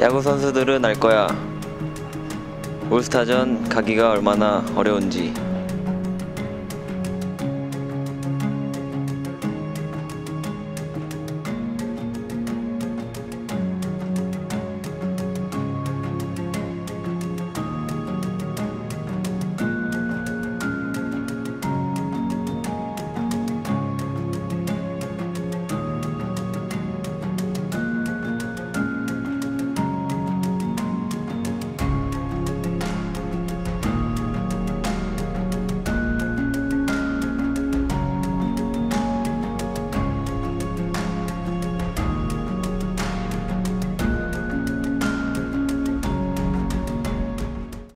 야구 선수들은 알 거야. 올스타전 가기가 얼마나 어려운지.